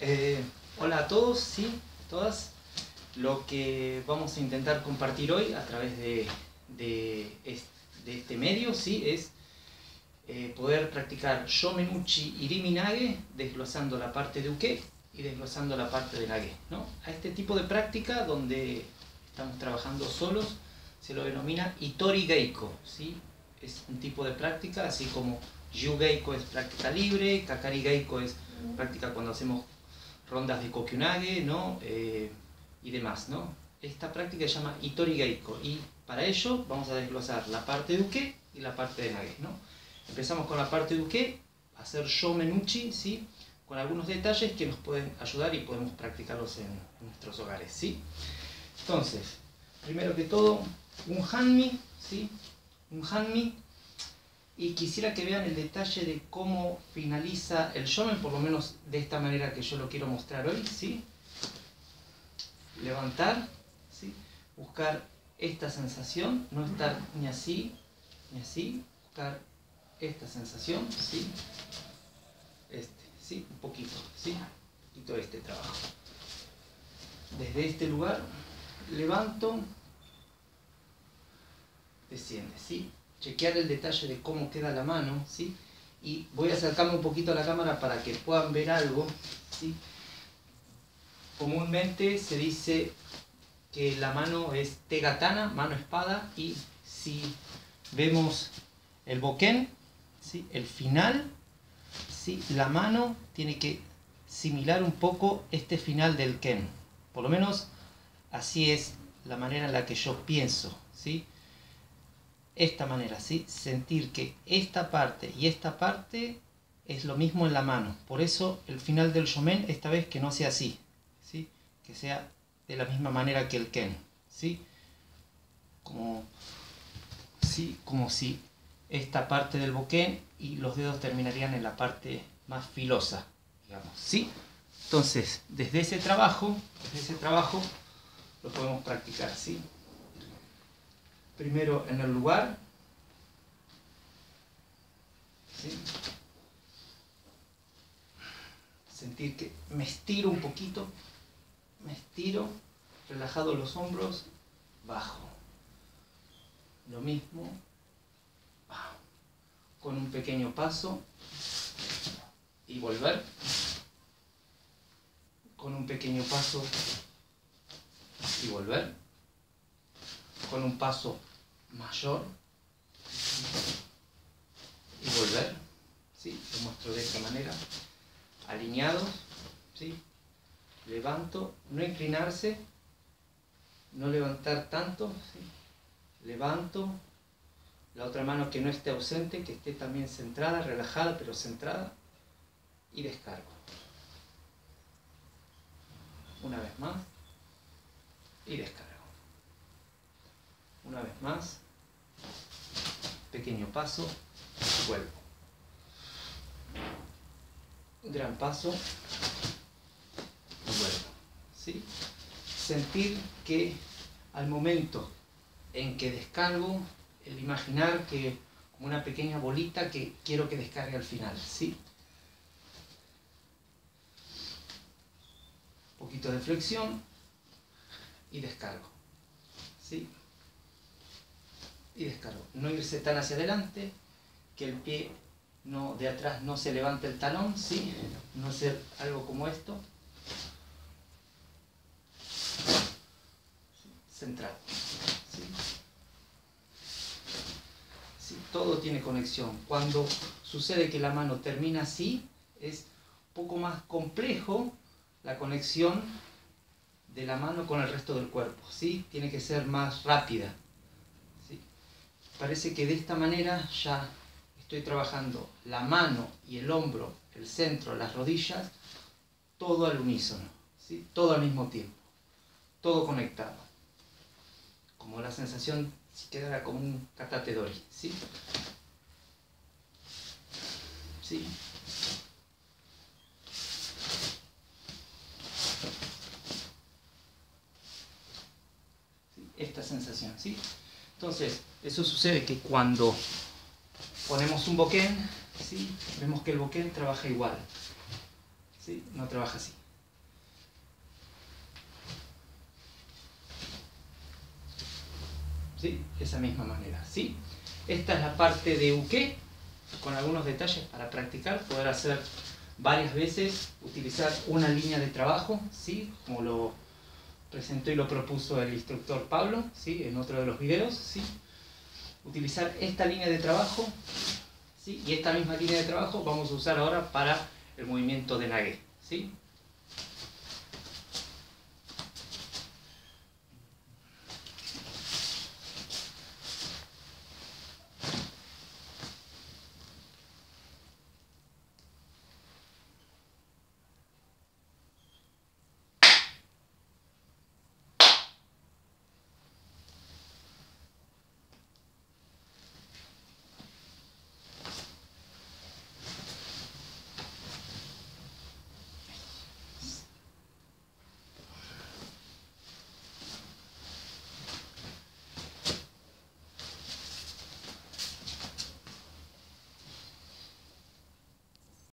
Eh, hola a todos, sí, todas. Lo que vamos a intentar compartir hoy a través de, este medio, sí, es eh, poder practicar Shomenuchi y Riminage desglosando la parte de Uke y desglosando la parte de Nage. ¿no? A este tipo de práctica, donde estamos trabajando solos, se lo denomina Itori Geiko. ¿sí? Es un tipo de práctica, así como Yu Geiko es práctica libre, Kakari Geiko es práctica cuando hacemos rondas de kokyunage, ¿no? Eh, y demás, ¿no? Esta práctica se llama Itori Geiko y para ello vamos a desglosar la parte de Uke y la parte de Nage, ¿no? Empezamos con la parte de Uke, hacer Shomenuchi, ¿sí? Con algunos detalles que nos pueden ayudar y podemos practicarlos en nuestros hogares, ¿sí? Entonces, primero que todo, un Hanmi, ¿sí? Un Hanmi y quisiera que vean el detalle de cómo finaliza el shomen, por lo menos de esta manera que yo lo quiero mostrar hoy, ¿sí? Levantar, ¿sí? Buscar esta sensación, no estar ni así, ni así, buscar esta sensación, ¿sí? Este, ¿sí? Un poquito, ¿sí? Un poquito este trabajo. Desde este lugar, levanto, desciende, ¿sí? Chequear el detalle de cómo queda la mano, ¿sí? Y voy a acercarme un poquito a la cámara para que puedan ver algo, ¿sí? Comúnmente se dice que la mano es tegatana, mano espada, y si vemos el boquén, ¿sí? el final, ¿sí? la mano tiene que similar un poco este final del ken. Por lo menos así es la manera en la que yo pienso, ¿sí? Esta manera, ¿sí? Sentir que esta parte y esta parte es lo mismo en la mano. Por eso el final del shomen esta vez que no sea así, ¿sí? Que sea de la misma manera que el ken, ¿sí? Como, ¿sí? Como si esta parte del boquén y los dedos terminarían en la parte más filosa, digamos, ¿sí? Entonces, desde ese trabajo, desde ese trabajo lo podemos practicar, ¿sí? Primero en el lugar. Sentir que me estiro un poquito, me estiro, relajado los hombros, bajo. Lo mismo, con un pequeño paso y volver. Con un pequeño paso y volver. Con un paso mayor y volver, ¿sí? Lo muestro de esta manera, alineados, ¿sí? Levanto, no inclinarse, no levantar tanto. Levanto, la otra mano que no esté ausente, que esté también centrada, relajada, pero centrada, y descargo. Una vez más, y descargo. Una vez más. Pequeño paso. Vuelvo. Gran paso. Vuelvo. ¿Sí? Sentir que al momento en que descargo, el imaginar que como una pequeña bolita que quiero que descargue al final. ¿Sí? Un poquito de flexión y descargo. ¿Sí? Y descargo. No irse tan hacia adelante, que el pie no, de atrás no se levante el talón, ¿sí? no hacer algo como esto. Central. ¿sí? Todo tiene conexión. Cuando sucede que la mano termina así, es poco más complejo la conexión de la mano con el resto del cuerpo. ¿sí? Tiene que ser más rápida parece que de esta manera ya estoy trabajando la mano y el hombro, el centro, las rodillas, todo al unísono, ¿sí? todo al mismo tiempo, todo conectado. Como la sensación si quedara como un katate dori. ¿sí? ¿Sí? Esta sensación, ¿sí? Entonces, eso sucede que cuando ponemos un boquén, vemos que el boquén trabaja igual. No trabaja así. ¿Sí? Esa misma manera. Esta es la parte de uke, con algunos detalles para practicar, poder hacer varias veces, utilizar una línea de trabajo. Como lo presentó y lo propuso el instructor Pablo, ¿sí? En otro de los videos, ¿sí? Utilizar esta línea de trabajo, ¿sí? Y esta misma línea de trabajo vamos a usar ahora para el movimiento de Nage, ¿sí?